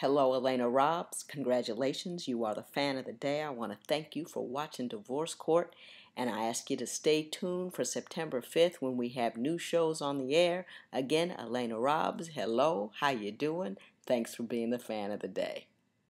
Hello, Alana Robbs. Congratulations. You are the fan of the day. I want to thank you for watching Divorce Court, and I ask you to stay tuned for September 5th when we have new shows on the air. Again, Alana Robbs. Hello. How you doing? Thanks for being the fan of the day.